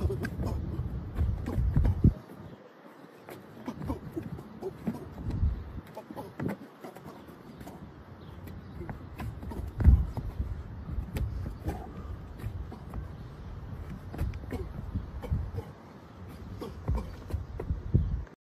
Oh,